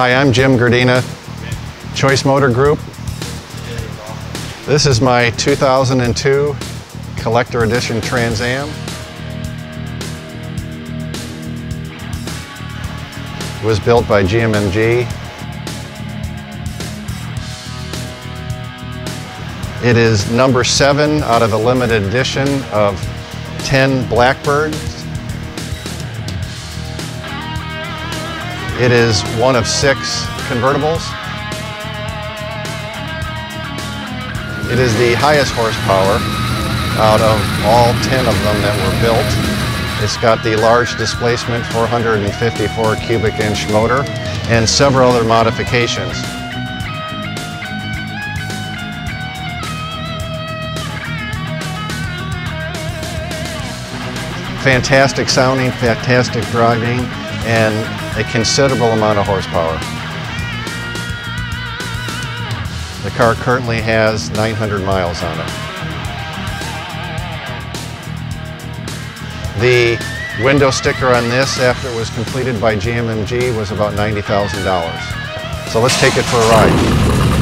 Hi, I'm Jim Grdina, Choice Motor Group. This is my 2002 Collector Edition Trans Am. It was built by GMMG. It is number seven out of a limited edition of 10 Blackbirds. It is one of six convertibles. It is the highest horsepower out of all 10 of them that were built. It's got the large displacement 454 cubic inch motor and several other modifications. Fantastic sounding, fantastic driving, and a considerable amount of horsepower. The car currently has 900 miles on it. The window sticker on this after it was completed by GMMG was about $90,000. So let's take it for a ride.